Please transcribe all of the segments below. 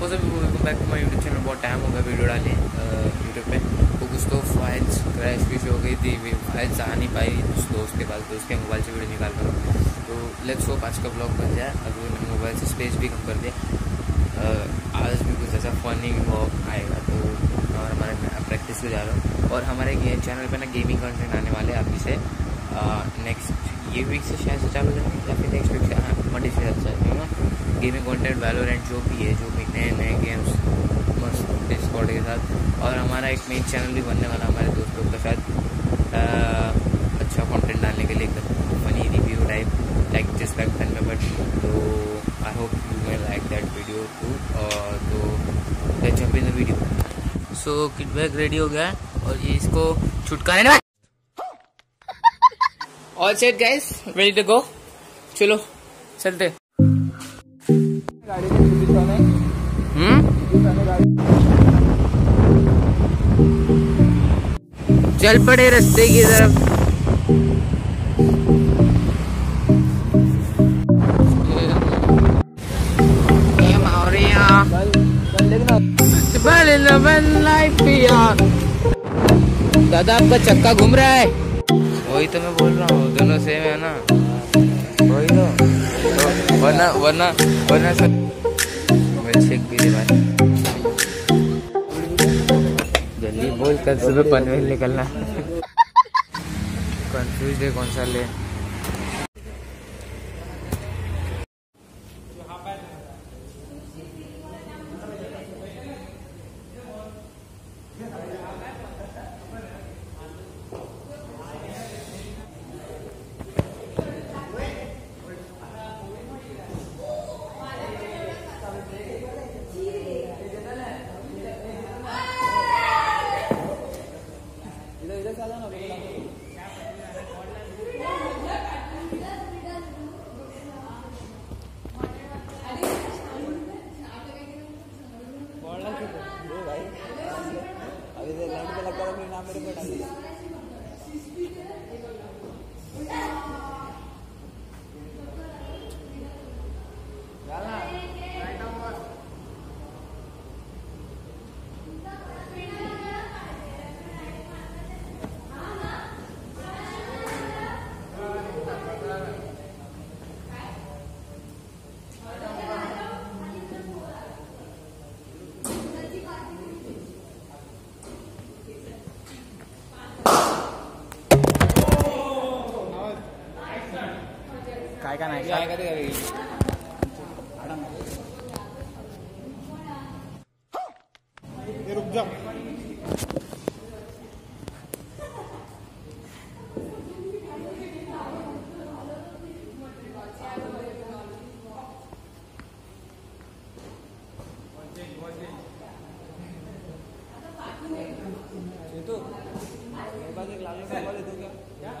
वो सब welcome back to my YouTube channel बहुत टाइम हो गया वीडियो डाले यूट्यूब पे। तो कुछ तो फाइल्स क्रैश भी हो गई थी फाइल्स आ नहीं पाई। उस दोस्त के पास, दोस्त के मोबाइल से वीडियो निकाल कर। तो लेट्स होप आज का ब्लॉग बन जाए। अभी मैंने मोबाइल से स्पेस भी कम कर दिया। आज भी कुछ ऐसा फनी ब्लॉग आएगा तो और हमारे प्रैक्टिस भी जा रहा हूँ। और हमारे चैनल पर ना गेमिंग कंटेंट आने वाले अभी से। नेक्स्ट ये वीक से शायद से चालू जाएँगे या फिर नेक्स्ट वीक से हाँ मंडे से अच्छा है गेमिंग कंटेंट वैलोरेंट जो भी है, जो भी नए नए गेम्स मस्त डिस्कॉर्ड के साथ। और हमारा एक मेन चैनल भी बनने वाला हमारे दोस्तों का शायद अच्छा कंटेंट डालने के लिए फनी रिव्यू टाइप लाइक जिस पैक्टन में बट तो I hope you may like that video too और तो jump in the video so kit bag ready हो गया और ये इसको छुटकारे all set guys ready to go चलो, चलते। हम्म? चल पड़े रास्ते की तरफ़। दादा आपका चक्का घूम रहा है? वही तो मैं बोल रहा हूँ दोनों सेम है ना। वही तो, तो वरना वरना वरना सर भाई। जल्दी बोल कल सुबह पनवेल निकलना। कंफ्यूज है कौन सा ले kan aja. Ya, kata kali. ये रुक जा ये तो मेरे पास एक लाल वाला दे दो क्या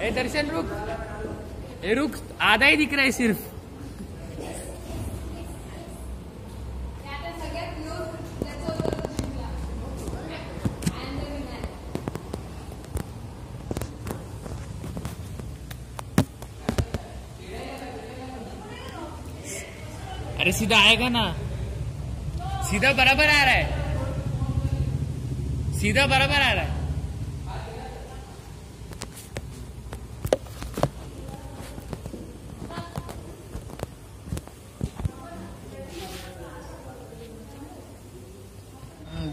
ए, दर्शन, रुक। ए, रुक। आधा ही दिख रहा है सिर्फ़। अरे, सीधा आएगा ना। सीधा बराबर आ रहा है। सीधा बराबर आ रहा है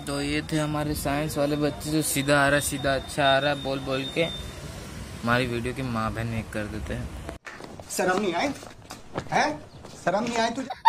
तो ये थे हमारे साइंस वाले बच्चे जो सीधा आ रहा, सीधा अच्छा आ रहा, बोल बोल के हमारी वीडियो की माँ बहन एक कर देते हैं। शर्म नहीं आए है? शर्म नहीं आए तुझे?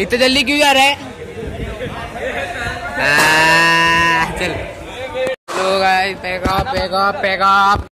इतने जल्दी क्यों जा रहा है? आ, चल। पेगा पेगा पैक